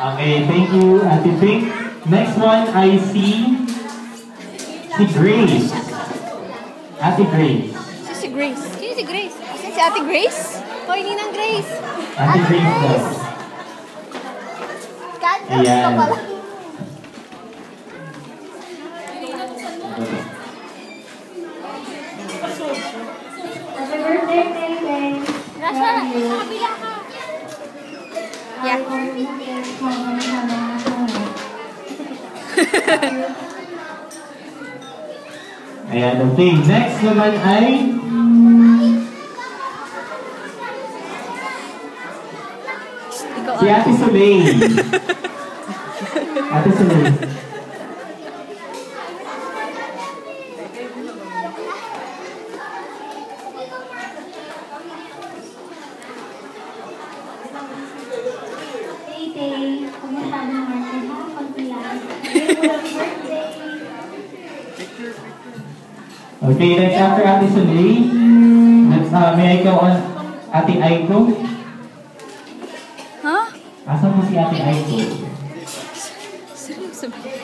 Okay, thank you, Ate Pink. Next one, I see si Grace. Ate Grace. Si si Grace. Sino si Grace? Asan si Ate Grace? Hoy, Ninang Grace. Ate Grace daw. God, Ayan. ka pala. Happy birthday, Tete. Nasa, sa kabila ka. Yeah. Ayan, okay. Next naman ay si Ate Soleil. Ate Soleil. Okay, next after Ate Soleil. Next, uh, may I go on Ate Aiko? Ha? Asan po si Ate Aiko? Seryoso ba?